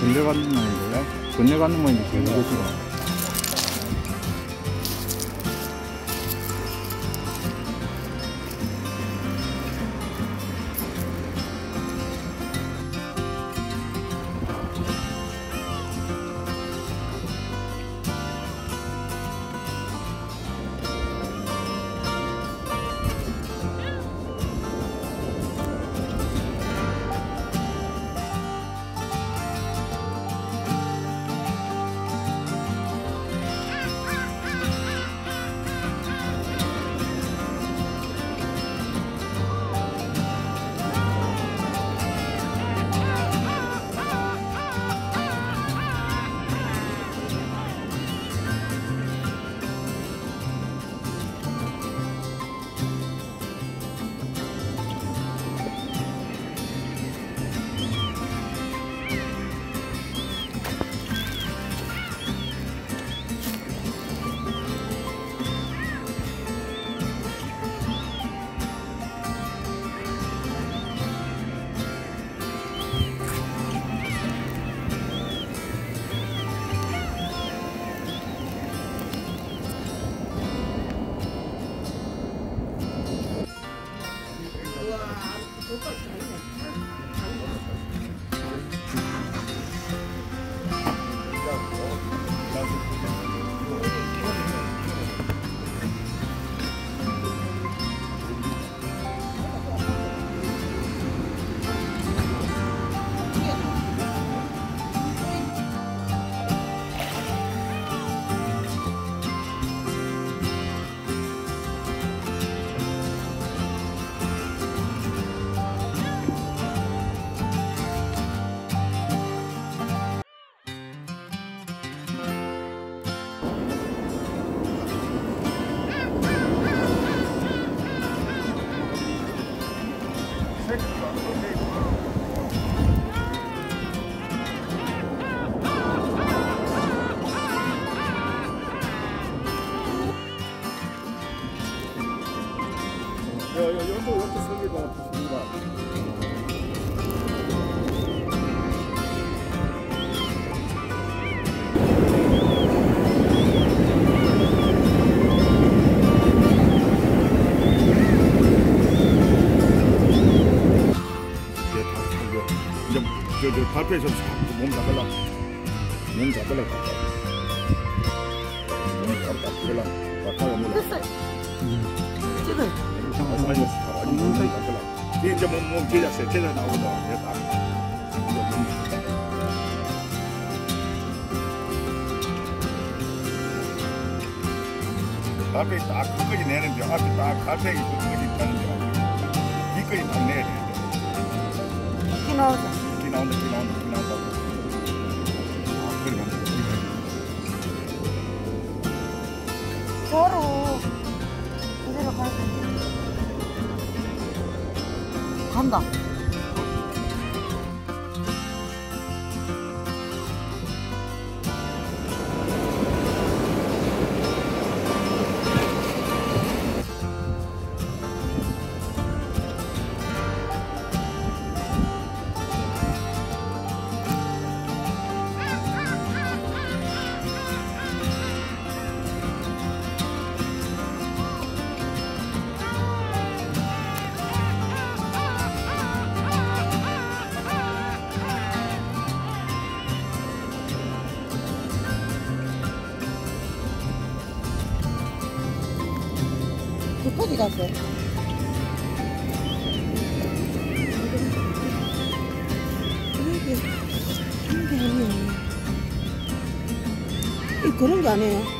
군대 가는 모양인데요? 군대 가는 모양인데 오 不会 여기서 이렇게 설계가 좋습니다. 이제 다 살려. 이제 저, 저 발표에서 몸 잡을라. 몸 잡을라. 몸 잡다 잡을라. 왔다 오물라. 찍어. 아니, 아니, 몸 잡을라. 이제 몸, 몸 제자세, 제자 나오거든. 이제 다. 이제 몸. 앞에 딱 간다. 어디? 이게 그런 게 아니에요.